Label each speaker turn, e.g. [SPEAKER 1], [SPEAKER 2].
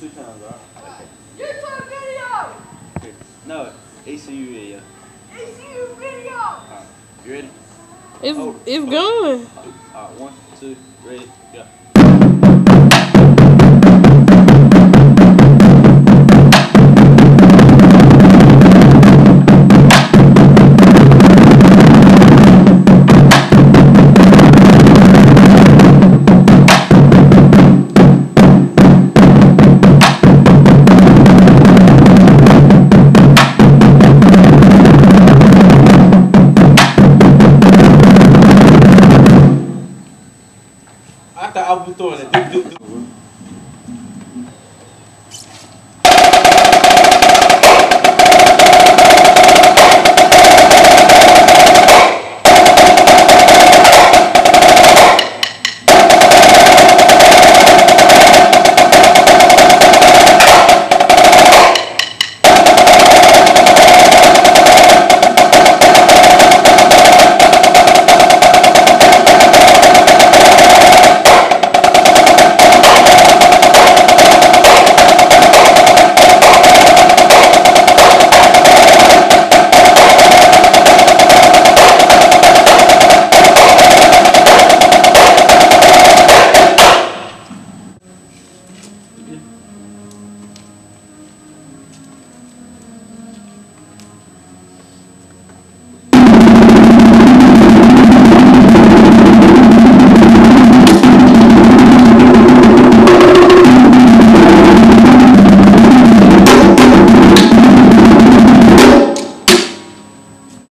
[SPEAKER 1] Two times, all right?
[SPEAKER 2] YouTube video!
[SPEAKER 1] Okay. Here. No, ECU video.
[SPEAKER 2] ECU video!
[SPEAKER 1] All right. You ready?
[SPEAKER 3] It's
[SPEAKER 1] Oh.
[SPEAKER 3] it's going.
[SPEAKER 1] All right. One, two, ready, go. ah te abu toole